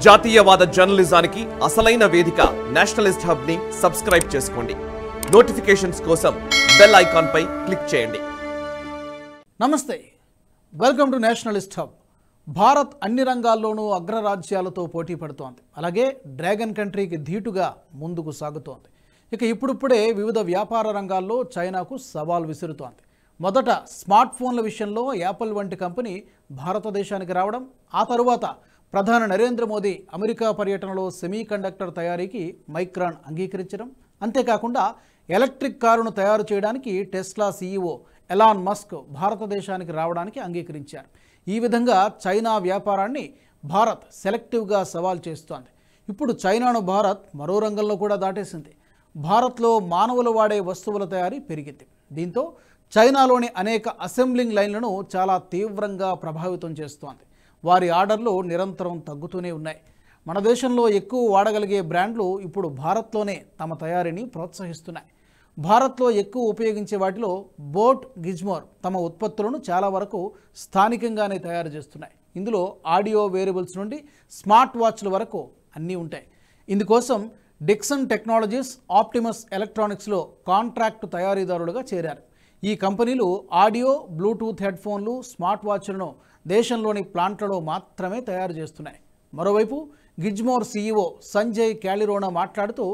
జాతీయవాద జర్నలిజానికి అసలైన వేదిక నేషనలిస్ట్ హబ్ని సబ్స్క్రైబ్ చేసుకోండి. నోటిఫికేషన్స్ కోసం బెల్ ఐకాన్ పై క్లిక్ చేయండి. నమస్తే. Welcome to nationalist hub. Bharat అన్ని రంగాల్లోనూ అగ్రరాజ్యాలతో పోటీ పడుతోంది. అలాగే డ్రాగన్ కంట్రీకి ధీటుగా ముందుకు సాగుతోంది. ఇక ఇప్పుడిప్పుడే వివిధ వ్యాపార రంగాల్లో చైనాకు సవాల్ విసురుతోంది. మొదట స్మార్ట్ ఫోన్ల విషయంలో యాపిల్ వంటి కంపెనీ భారతదేశానికి రావడం ఆ తరువాత ప్రధాని నరేంద్ర మోదీ అమెరికా పర్యటనలో సెమీ కండక్టర్ తయారీకి మైక్రాన్ అంగీకరించడం. అంతేకాకుండా ఎలక్ట్రిక్ కారును తయారు చేయడానికి టెస్లా సీఈఓ ఎలాన్ మస్క్ భారతదేశానికి రావడానికి అంగీకరించారు. ఈ విధంగా చైనా వ్యాపారాన్ని భారత్ సెలెక్టివ్గా సవాల్ చేస్తోంది. ఇప్పుడు చైనాను భారత్ మరో రంగంలో కూడా దాటేసింది. భారత్లో మానవులు వాడే వస్తువుల తయారీ పెరిగింది. దీంతో చైనాలోని అనేక అసెంబ్లింగ్ లైన్లను చాలా తీవ్రంగా ప్రభావితం చేస్తోంది. వారి ఆర్డర్లు నిరంతరం తగ్గుతూనే ఉన్నాయి. మన దేశంలో ఎక్కువ వాడగలిగే బ్రాండ్లు ఇప్పుడు భారత్లోనే తమ తయారీని ప్రోత్సహిస్తున్నాయి. భారత్లో ఎక్కువ ఉపయోగించే వాటిలో బోట్ గిజ్మోర్ తమ ఉత్పత్తులను చాలా వరకు స్థానికంగానే తయారు చేస్తున్నాయి. ఇందులో ఆడియో వేరియబుల్స్ నుండి స్మార్ట్ వాచ్ల వరకు అన్నీ ఉంటాయి. ఇందుకోసం డిక్సన్ టెక్నాలజీస్ ఆప్టిమస్ ఎలక్ట్రానిక్స్లో కాంట్రాక్ట్ తయారీదారులుగా చేరారు. ఈ కంపెనీలు ఆడియో బ్లూటూత్ హెడ్ఫోన్లు స్మార్ట్ వాచ్లను దేశంలోని ప్లాంట్లలో మాత్రమే తయారు చేస్తున్నాయి. మరోవైపు గిజ్మోర్ సీఈఓ సంజయ్ క్యాలిరోనా మాట్లాడుతూ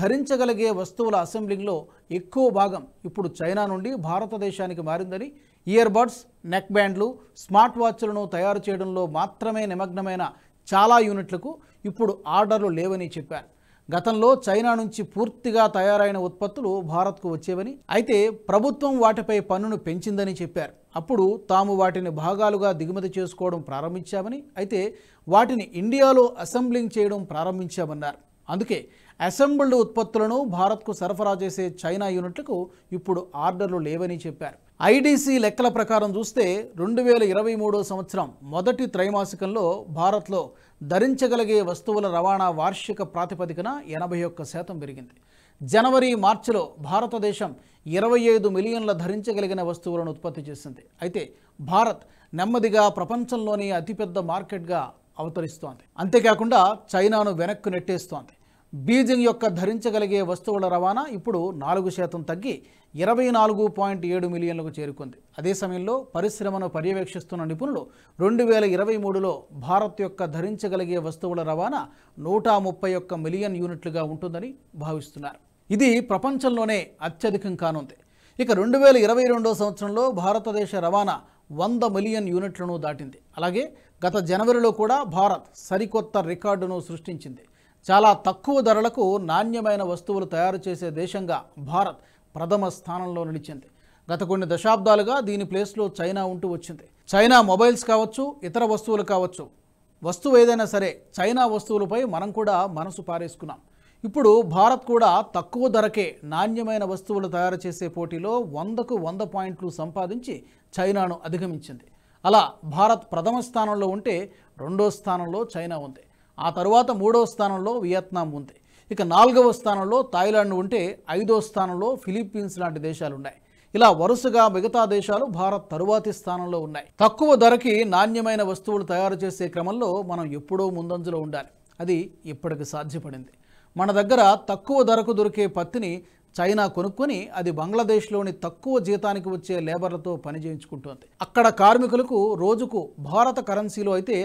ధరించగలిగే వస్తువుల అసెంబ్లింగ్లో ఎక్కువ భాగం ఇప్పుడు చైనా నుండి భారతదేశానికి మారిందని ఇయర్బడ్స్ నెక్ బ్యాండ్లు స్మార్ట్ వాచ్లను తయారు చేయడంలో మాత్రమే నిమగ్నమైన చాలా యూనిట్లకు ఇప్పుడు ఆర్డర్లు లేవని చెప్పారు. గతంలో చైనా నుంచి పూర్తిగా తయారైన ఉత్పత్తులు భారత్కు వచ్చేవని అయితే ప్రభుత్వం వాటిపై పన్నును పెంచిందని చెప్పారు. అప్పుడు తాము వాటిని భాగాలుగా దిగుమతి చేసుకోవడం ప్రారంభించామని అయితే వాటిని ఇండియాలో అసెంబ్లింగ్ చేయడం ప్రారంభించామన్నారు. అందుకే అసెంబ్ల్డ్ ఉత్పత్తులను భారత్కు సరఫరా చేసే చైనా యూనిట్లకు ఇప్పుడు ఆర్డర్లు లేవని చెప్పారు. ఐడీసీ లెక్కల ప్రకారం చూస్తే రెండు వేల ఇరవై మూడో సంవత్సరం మొదటి త్రైమాసికంలో భారత్లో ధరించగలిగే వస్తువుల రవాణా వార్షిక ప్రాతిపదికన ఎనభై ఒక్క శాతం పెరిగింది. జనవరి మార్చిలో భారతదేశం ఇరవై ఐదు మిలియన్ల ధరించగలిగిన వస్తువులను ఉత్పత్తి చేసింది. అయితే భారత్ నెమ్మదిగా ప్రపంచంలోని అతిపెద్ద మార్కెట్గా అవతరిస్తోంది. అంతేకాకుండా చైనాను వెనక్కు నెట్టేస్తోంది. బీజింగ్ యొక్క ధరించగలిగే వస్తువుల రవాణా ఇప్పుడు నాలుగు శాతం తగ్గి ఇరవై నాలుగు పాయింట్ ఏడు మిలియన్లకు చేరుకుంది. అదే సమయంలో పరిశ్రమను పర్యవేక్షిస్తున్న నిపుణులు రెండు వేల ఇరవై మూడులో భారత్ యొక్క ధరించగలిగే వస్తువుల రవాణా నూట ముప్పై ఒక్క మిలియన్ యూనిట్లుగా ఉంటుందని భావిస్తున్నారు. ఇది ప్రపంచంలోనే అత్యధికం కానుంది. ఇక రెండు వేల ఇరవై రెండో సంవత్సరంలో భారతదేశ రవాణా వంద మిలియన్ యూనిట్లను దాటింది. అలాగే గత జనవరిలో కూడా భారత్ సరికొత్త రికార్డును సృష్టించింది. చాలా తక్కువ ధరలకు నాణ్యమైన వస్తువులు తయారు చేసే దేశంగా భారత్ ప్రథమ స్థానంలో నిలిచింది. గత కొన్ని దశాబ్దాలుగా దీని ప్లేస్లో చైనా ఉంటూ వచ్చింది. చైనా మొబైల్స్ కావచ్చు ఇతర వస్తువులు కావచ్చు. వస్తువు ఏదైనా సరే చైనా వస్తువులపై మనం కూడా మనసు పారేసుకున్నాం. ఇప్పుడు భారత్ కూడా తక్కువ ధరకే నాణ్యమైన వస్తువులు తయారు చేసే పోటీలో వందకు వంద పాయింట్లు సంపాదించి చైనాను అధిగమించింది. అలా భారత్ ప్రథమ స్థానంలో ఉంటే రెండో స్థానంలో చైనా ఉంది. ఆ తరువాత మూడవ స్థానంలో వియత్నాం ఉంది. ఇక నాలుగవ స్థానంలో థాయిలాండ్ ఉంటే ఐదో స్థానంలో ఫిలిప్పీన్స్ లాంటి దేశాలు ఉన్నాయి ఇలా వరుసగా మిగతా దేశాలు భారత్ తరువాతి స్థానంలో ఉన్నాయి. తక్కువ ధరకి నాణ్యమైన వస్తువులు తయారు చేసే క్రమంలో మనం ఎప్పుడో ముందంజలో ఉండాలి. అది ఇప్పటికి సాధ్యపడింది. మన దగ్గర తక్కువ ధరకు దొరికే పత్తిని చైనా కొనుక్కొని అది బంగ్లాదేశ్లోని తక్కువ జీతానికి వచ్చే లేబర్లతో పని చేయించుకుంటోంది. అక్కడ కార్మికులకు రోజుకు భారత కరెన్సీలో అయితే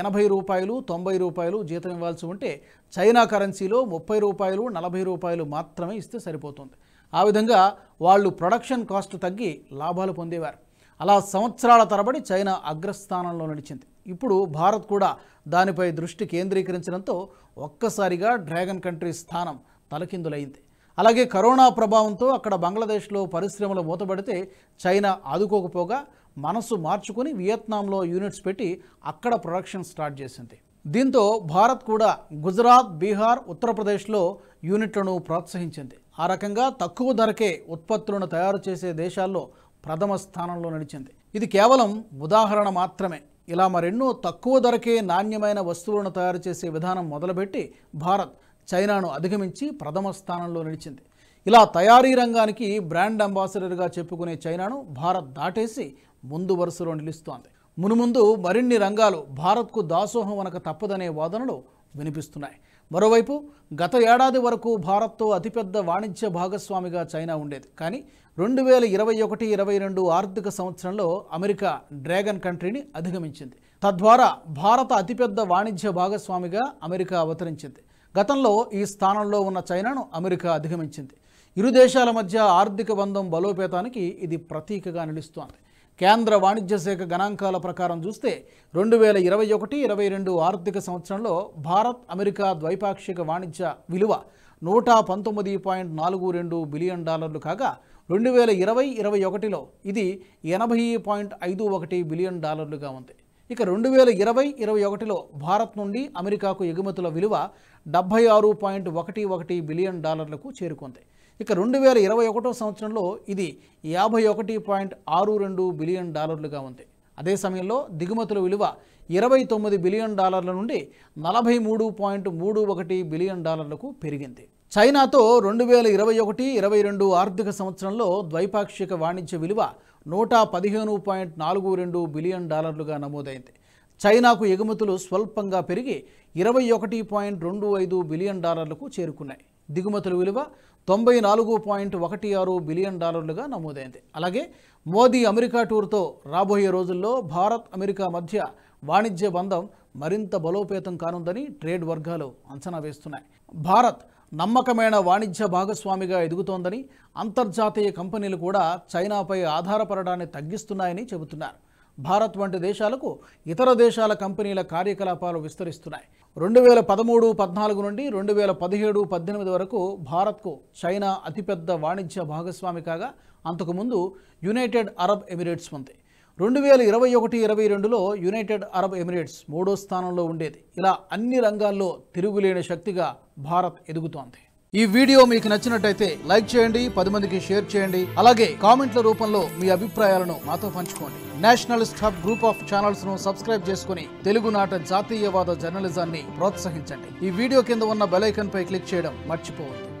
ఎనభై రూపాయలు తొంభై రూపాయలు జీతం ఇవ్వాల్సి ఉంటే చైనా కరెన్సీలో ముప్పై రూపాయలు నలభై రూపాయలు మాత్రమే ఇస్తే సరిపోతుంది. ఆ విధంగా వాళ్ళు ప్రొడక్షన్ కాస్ట్ తగ్గి లాభాలు పొందేవారు. అలా సంవత్సరాల తరబడి చైనా అగ్రస్థానంలో నడిచింది ఇప్పుడు భారత్ కూడా దానిపై దృష్టి కేంద్రీకరించడంతో ఒక్కసారిగా డ్రాగన్ కంట్రీ స్థానం తలకిందులైంది. అలాగే కరోనా ప్రభావంతో అక్కడ బంగ్లాదేశ్లో పరిశ్రమలు మూతపడితే చైనా ఆదుకోకపోగా మనసు మార్చుకుని వియత్నాంలో యూనిట్స్ పెట్టి అక్కడ ప్రొడక్షన్ స్టార్ట్ చేసింది. దీంతో భారత్ కూడా గుజరాత్ బీహార్ ఉత్తరప్రదేశ్లో యూనిట్లను ప్రోత్సహించింది. ఆ రకంగా తక్కువ ధరకే ఉత్పత్తులను తయారు చేసే దేశాల్లో ప్రథమ స్థానంలో నడిచింది ఇది కేవలం ఉదాహరణ మాత్రమే. ఇలా మరెన్నో తక్కువ ధరకే నాణ్యమైన వస్తువులను తయారు చేసే విధానం మొదలుపెట్టి భారత్ చైనాను అధిగమించి ప్రథమ స్థానంలో నిలిచింది. ఇలా తయారీ రంగానికి బ్రాండ్ అంబాసిడర్గా చెప్పుకునే చైనాను భారత్ దాటేసి ముందు వరుసలో నిలుస్తోంది. మునుముందు మరిన్ని రంగాలు భారత్కు దాసోహం అనక తప్పదనే వాదనలు వినిపిస్తున్నాయి. మరోవైపు గత ఏడాది వరకు భారత్తో అతిపెద్ద వాణిజ్య భాగస్వామిగా చైనా ఉండేది. కానీ రెండు వేల ఇరవై ఒకటి ఇరవై రెండు ఆర్థిక సంవత్సరంలో అమెరికా డ్రాగన్ కంట్రీని అధిగమించింది. తద్వారా భారత అతిపెద్ద వాణిజ్య భాగస్వామిగా అమెరికా అవతరించింది. గతంలో ఈ స్థానంలో ఉన్న చైనాను అమెరికా అధిగమించింది. ఇరు దేశాల మధ్య ఆర్థిక బంధం బలోపేతానికి ఇది ప్రతీకగా నిలుస్తోంది. కేంద్ర వాణిజ్య శాఖ గణాంకాల ప్రకారం చూస్తే రెండు వేల ఇరవై ఒకటి ఇరవై రెండు ఆర్థిక సంవత్సరంలో భారత్ అమెరికా ద్వైపాక్షిక వాణిజ్య విలువ నూట పంతొమ్మిది పాయింట్ నాలుగు రెండు బిలియన్ డాలర్లు కాగా రెండు వేల ఇరవై ఇరవై ఒకటిలో ఇది ఎనభై పాయింట్ ఐదు ఒకటి బిలియన్ డాలర్లుగా ఉంది. ఇక రెండు వేల ఇరవై ఇరవై ఒకటిలో భారత్ నుండి అమెరికాకు ఎగుమతుల విలువ డెబ్బై ఆరు పాయింట్ ఒకటి ఒకటి బిలియన్ డాలర్లకు చేరుకుంది. ఇక రెండు వేల ఇరవై ఒకటో సంవత్సరంలో ఇది యాభై ఒకటి పాయింట్ ఆరు రెండు బిలియన్ డాలర్లుగా ఉంది. అదే సమయంలో దిగుమతుల విలువ ఇరవై తొమ్మిది బిలియన్ డాలర్ల నుండి నలభై మూడు పాయింట్ మూడు ఒకటి బిలియన్ డాలర్లకు పెరిగింది. చైనాతో రెండు వేల ఇరవై ఒకటి ఇరవై రెండు ఆర్థిక సంవత్సరంలో ద్వైపాక్షిక వాణిజ్య విలువ నూట పదిహేను పాయింట్ నాలుగు రెండు బిలియన్ డాలర్లుగా నమోదైంది. చైనాకు ఎగుమతులు స్వల్పంగా పెరిగి ఇరవై ఒకటి పాయింట్ రెండు ఐదు బిలియన్ డాలర్లకు చేరుకున్నాయి. దిగుమతుల విలువ తొంభై నాలుగు పాయింట్ ఒకటి ఆరు బిలియన్ డాలర్లుగా నమోదైంది. అలాగే మోదీ అమెరికా టూర్తో రాబోయే రోజుల్లో భారత్ అమెరికా మధ్య వాణిజ్య బంధం మరింత బలోపేతం కానుందని ట్రేడ్ వర్గాలు అంచనా వేస్తున్నాయి. భారత్ నమ్మకమైన వాణిజ్య భాగస్వామిగా ఎదుగుతోందని అంతర్జాతీయ కంపెనీలు కూడా చైనాపై ఆధారపడడాన్ని తగ్గిస్తున్నాయని చెబుతున్నారు. భారత్ వంటి దేశాలకు ఇతర దేశాల కంపెనీల కార్యకలాపాలు విస్తరిస్తున్నాయి. రెండు వేల పదమూడు పద్నాలుగు నుండి రెండు వేల పదిహేడు పద్దెనిమిది వరకు భారత్కు చైనా అతిపెద్ద వాణిజ్య భాగస్వామి కాగా అంతకుముందు యునైటెడ్ అరబ్ ఎమిరేట్స్ ఉంది. రెండు వేల ఇరవై ఒకటి ఇరవై రెండులో యునైటెడ్ అరబ్ ఎమిరేట్స్ మూడో స్థానంలో ఉండేది. ఇలా అన్ని రంగాల్లో తిరుగులేని శక్తిగా భారత్ ఎదుగుతోంది. ఈ వీడియో మీకు నచ్చినట్టయితే లైక్ చేయండి పది మందికి షేర్ చేయండి అలాగే కామెంట్ల రూపంలో మీ అభిప్రాయాలను మాతో పంచుకోండి. నేషనలిస్ట్ హబ్ గ్రూప్ ఆఫ్ ఛానల్స్ను సబ్స్క్రైబ్ చేసుకుని తెలుగునాట జాతీయవాద జర్నలిజాన్ని ప్రోత్సహించండి. ఈ వీడియో కింద ఉన్న బెలైకన్ పై క్లిక్ చేయడం మర్చిపోవద్దు.